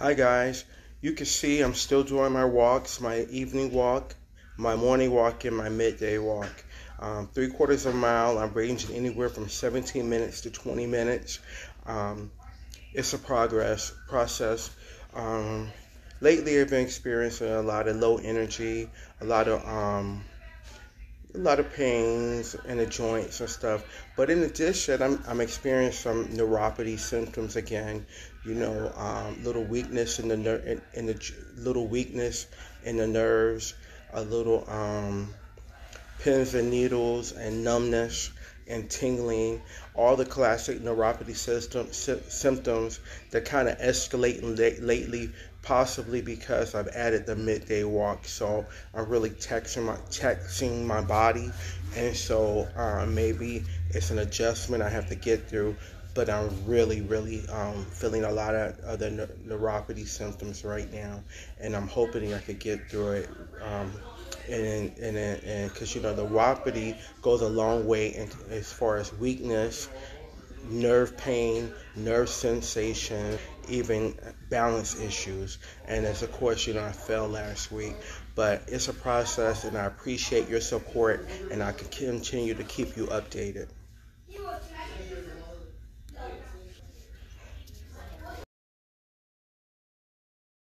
Hi guys, you can see I'm still doing my walks, my evening walk, my morning walk, and my midday walk. Um, three quarters of a mile, I'm ranging anywhere from 17 minutes to 20 minutes. Um, it's a progress process. Um, lately, I've been experiencing a lot of low energy, a lot of um, a lot of pains in the joints and stuff. But in addition, I'm, I'm experiencing some neuropathy symptoms again. You know, um, little weakness in the ner- in, in, the little weakness in the nerves, a little um, pins and needles and numbness and tingling, all the classic neuropathy system, sy- symptoms that kind of escalating la- lately, possibly because I've added the midday walk. So I'm really texting my texting my body, and so uh, maybe it's an adjustment I have to get through. But I'm really, really um, feeling a lot of, the neuropathy symptoms right now, and I'm hoping I could get through it. Um, and and and because you know the neuropathy goes a long way in, as far as weakness, nerve pain, nerve sensation, even balance issues. And as of course, you know, I fell last week, but it's a process, and I appreciate your support, and I can continue to keep you updated.